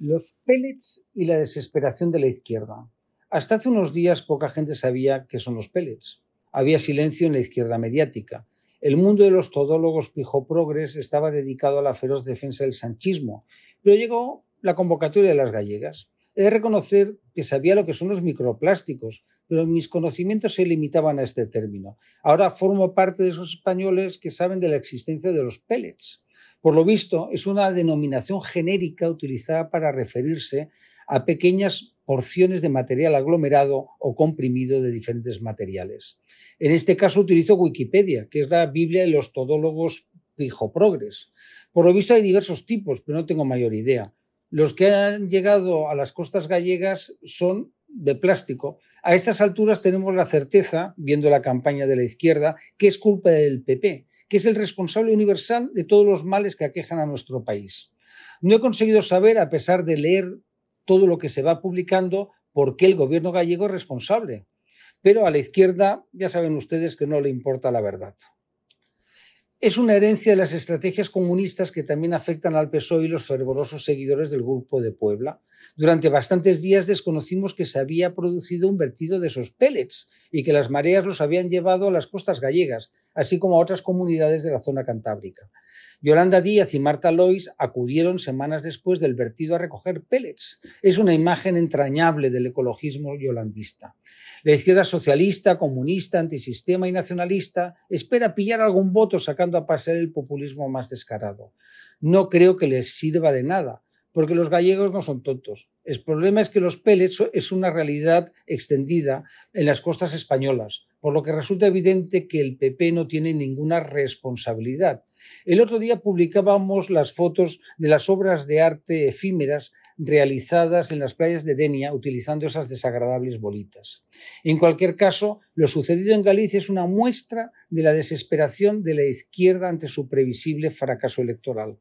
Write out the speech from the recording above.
Los pellets y la desesperación de la izquierda. Hasta hace unos días poca gente sabía qué son los pellets. Había silencio en la izquierda mediática. El mundo de los todólogos pijo-progres estaba dedicado a la feroz defensa del sanchismo, pero llegó la convocatoria de las gallegas. He de reconocer que sabía lo que son los microplásticos, pero mis conocimientos se limitaban a este término. Ahora formo parte de esos españoles que saben de la existencia de los pellets. Por lo visto, es una denominación genérica utilizada para referirse a pequeñas porciones de material aglomerado o comprimido de diferentes materiales. En este caso utilizo Wikipedia, que es la Biblia de los todólogos pijoprogres. Por lo visto hay diversos tipos, pero no tengo mayor idea. Los que han llegado a las costas gallegas son de plástico. A estas alturas tenemos la certeza, viendo la campaña de la izquierda, que es culpa del PP, que es el responsable universal de todos los males que aquejan a nuestro país. No he conseguido saber, a pesar de leer todo lo que se va publicando, por qué el gobierno gallego es responsable. Pero a la izquierda ya saben ustedes que no le importa la verdad. Es una herencia de las estrategias comunistas que también afectan al PSOE y los fervorosos seguidores del Grupo de Puebla. Durante bastantes días desconocimos que se había producido un vertido de esos pellets y que las mareas los habían llevado a las costas gallegas, así como a otras comunidades de la zona cantábrica. Yolanda Díaz y Marta Lois acudieron semanas después del vertido a recoger pellets. Es una imagen entrañable del ecologismo yolandista. La izquierda socialista, comunista, antisistema y nacionalista espera pillar algún voto sacando a pasear el populismo más descarado. No creo que les sirva de nada, porque los gallegos no son tontos. El problema es que los pellets es una realidad extendida en las costas españolas, por lo que resulta evidente que el PP no tiene ninguna responsabilidad. El otro día publicábamos las fotos de las obras de arte efímeras realizadas en las playas de Denia utilizando esas desagradables bolitas. En cualquier caso, lo sucedido en Galicia es una muestra de la desesperación de la izquierda ante su previsible fracaso electoral.